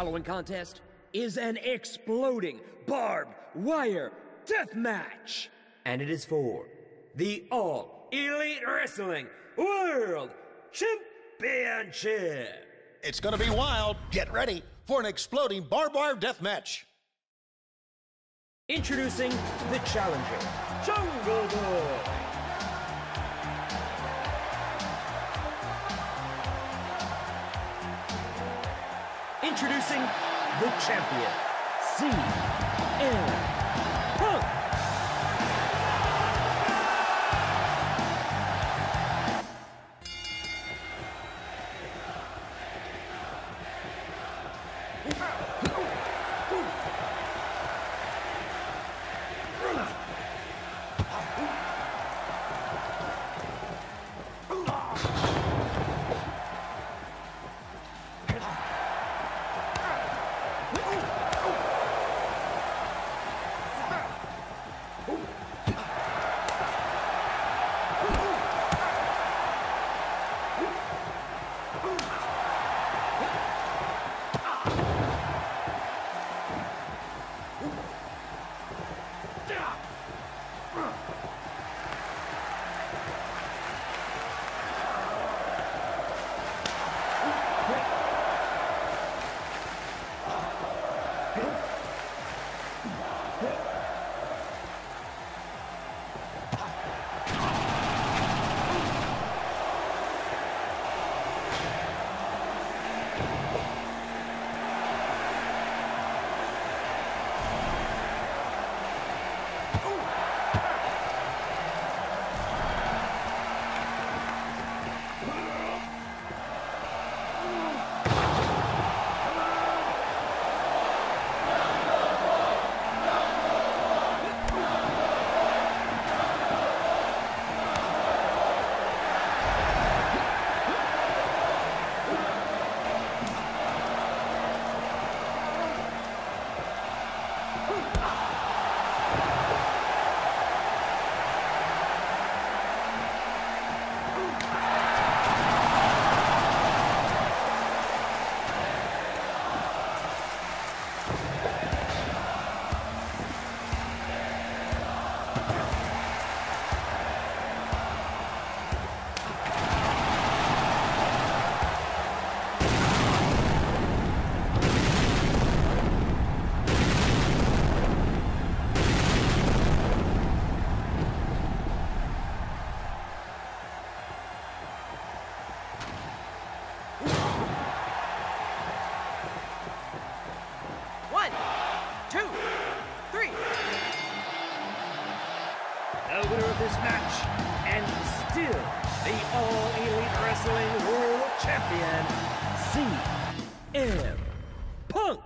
following contest is an exploding barbed wire death match. And it is for the All Elite Wrestling World Championship. It's gonna be wild. Get ready for an exploding barbed wire death match. Introducing the challenger, Jungle Boy. Introducing the champion, CM Punk. One, The winner of this match, and still the All Elite Wrestling World Champion, CM Punk.